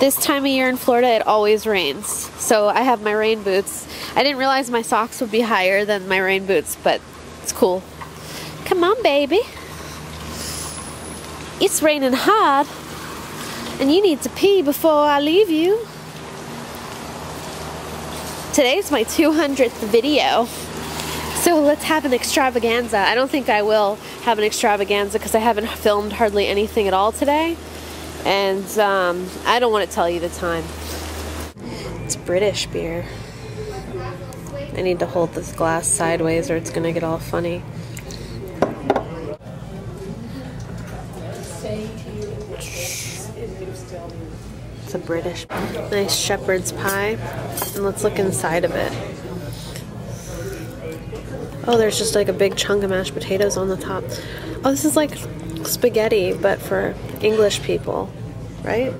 This time of year in Florida, it always rains. So I have my rain boots. I didn't realize my socks would be higher than my rain boots, but it's cool. Come on, baby. It's raining hard, and you need to pee before I leave you. Today's my 200th video. So let's have an extravaganza. I don't think I will have an extravaganza because I haven't filmed hardly anything at all today. And um, I don't want to tell you the time. It's British beer. I need to hold this glass sideways or it's going to get all funny. It's a British, nice shepherd's pie. And let's look inside of it. Oh, there's just like a big chunk of mashed potatoes on the top. Oh, this is like spaghetti, but for English people, right?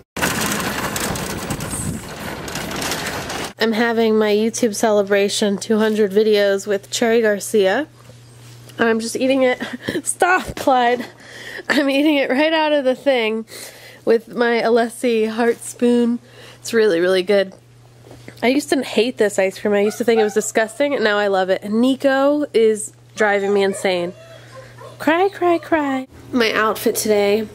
I'm having my YouTube celebration 200 videos with Cherry Garcia. I'm just eating it. Stop, Clyde. I'm eating it right out of the thing with my Alessi heart spoon. It's really, really good. I used to hate this ice cream. I used to think it was disgusting, and now I love it. Nico is driving me insane. Cry, cry, cry. My outfit today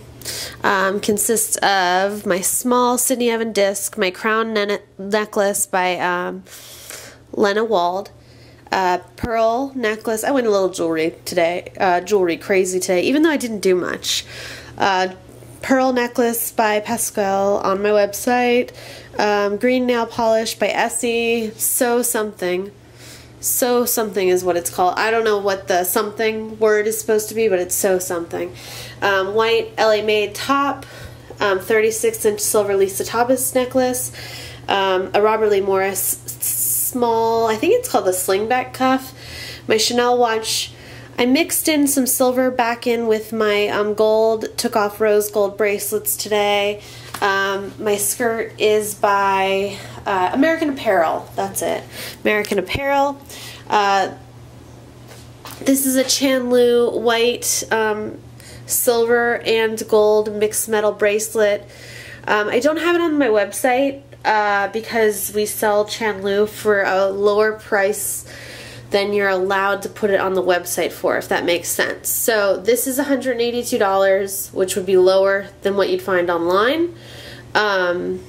um, consists of my small Sydney Evan disc, my crown ne necklace by um, Lena Wald, uh, pearl necklace. I went a little jewelry today, uh, jewelry crazy today, even though I didn't do much. Uh, pearl necklace by Pascal on my website. Um, green nail polish by Essie. So something. So something is what it's called. I don't know what the something word is supposed to be, but it's so something. Um, white LA Made top, um, 36 inch silver Lisa Thomas necklace, um, a Robert Lee Morris small, I think it's called the slingback cuff, my Chanel watch. I mixed in some silver back in with my um, gold, took off rose gold bracelets today. Um, my skirt is by uh, American Apparel. That's it. American Apparel. Uh, this is a Chan Luu white, um, silver, and gold mixed metal bracelet. Um, I don't have it on my website uh, because we sell Chan Luu for a lower price than you're allowed to put it on the website for, if that makes sense. So this is $182, which would be lower than what you'd find online. Um,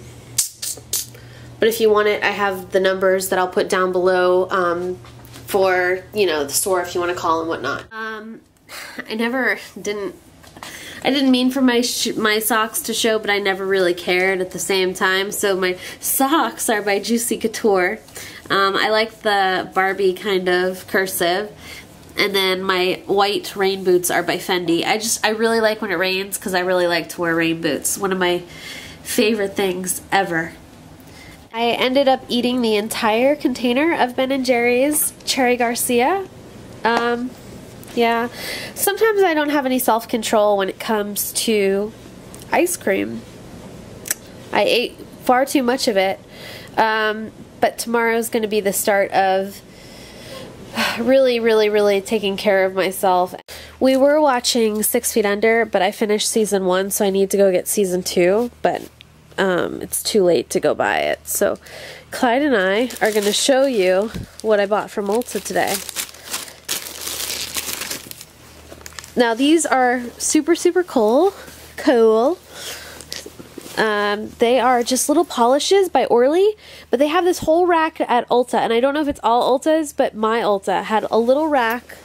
but if you want it, I have the numbers that I'll put down below um, for, you know, the store if you want to call and whatnot. Um, I never didn't I didn't mean for my my socks to show, but I never really cared at the same time. So my socks are by Juicy Couture. Um, I like the Barbie kind of cursive. And then my white rain boots are by Fendi. I just, I really like when it rains because I really like to wear rain boots. One of my favorite things ever. I ended up eating the entire container of Ben & Jerry's Cherry Garcia. Um, yeah. Sometimes I don't have any self-control when it comes to ice cream. I ate far too much of it. Um, but tomorrow's going to be the start of really, really, really taking care of myself. We were watching Six Feet Under, but I finished season one, so I need to go get season two, but um, it's too late to go buy it. So Clyde and I are going to show you what I bought from Ulta today. Now these are super, super cool. Cool. Um, they are just little polishes by Orly, but they have this whole rack at Ulta, and I don't know if it's all Ulta's, but my Ulta had a little rack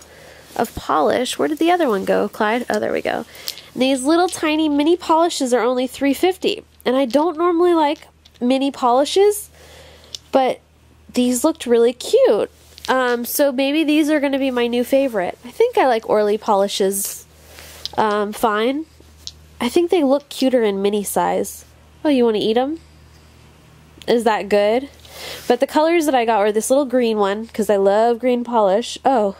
of polish. Where did the other one go, Clyde? Oh, there we go. And these little tiny mini polishes are only 350 and I don't normally like mini polishes, but these looked really cute. Um, so maybe these are going to be my new favorite. I think I like Orly polishes um, fine. I think they look cuter in mini size. Oh, you want to eat them? Is that good? But the colors that I got were this little green one, because I love green polish. Oh,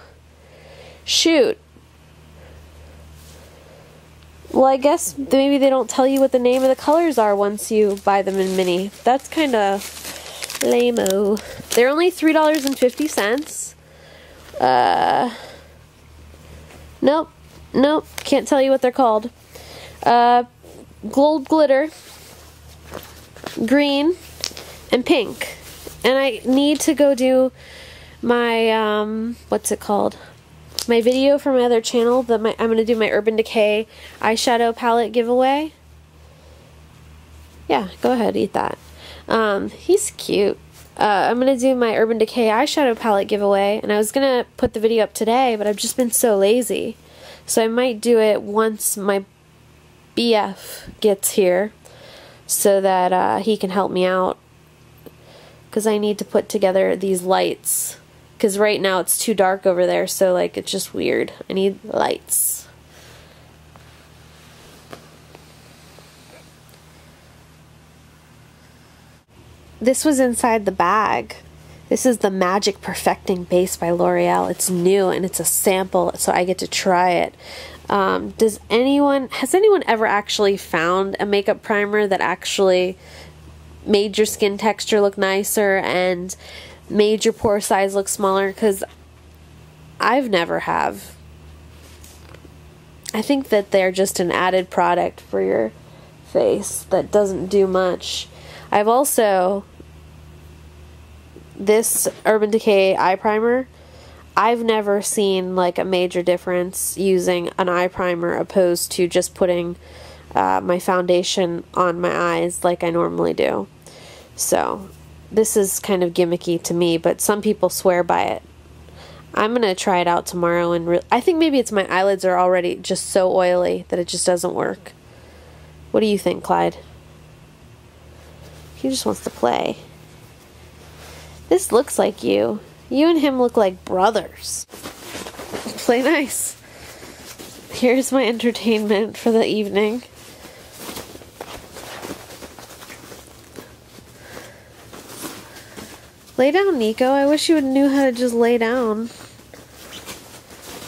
shoot. Well, I guess maybe they don't tell you what the name of the colors are once you buy them in mini. That's kind of lame-o. They're only $3.50. Uh, nope. Nope. Can't tell you what they're called. Uh, gold glitter. green, and pink. And I need to go do my, um, what's it called? My video for my other channel, that I'm going to do my Urban Decay eyeshadow palette giveaway. Yeah, go ahead, eat that. Um, he's cute. Uh, I'm going to do my Urban Decay eyeshadow palette giveaway, and I was going to put the video up today, but I've just been so lazy. So I might do it once my BF gets here so that uh, he can help me out. Because I need to put together these lights. Because right now it's too dark over there so like it's just weird. I need lights. This was inside the bag. This is the Magic Perfecting Base by L'Oreal. It's new and it's a sample, so I get to try it. Um, does anyone, has anyone ever actually found a makeup primer that actually made your skin texture look nicer and made your pore size look smaller? Because I've never have. I think that they're just an added product for your face that doesn't do much. I've also this Urban Decay eye primer, I've never seen like a major difference using an eye primer opposed to just putting uh, my foundation on my eyes like I normally do. So, this is kind of gimmicky to me, but some people swear by it. I'm gonna try it out tomorrow, and I think maybe it's my eyelids are already just so oily that it just doesn't work. What do you think, Clyde? He just wants to play. This looks like you. You and him look like brothers. Play nice. Here's my entertainment for the evening. Lay down, Nico. I wish you would knew how to just lay down.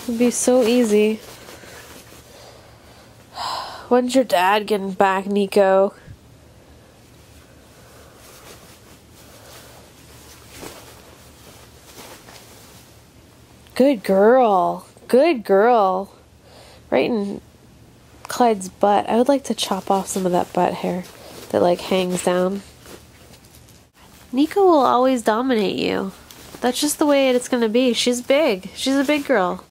It'd be so easy. When's your dad getting back, Nico? Good girl. Good girl. Right in Clyde's butt. I would like to chop off some of that butt hair that like hangs down. Nico will always dominate you. That's just the way it's gonna be. She's big. She's a big girl.